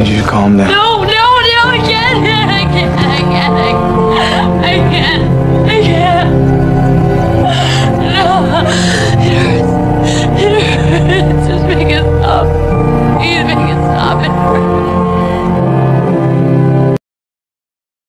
need you to calm down. No, no, no, I can't. I can't. I can't. I can't.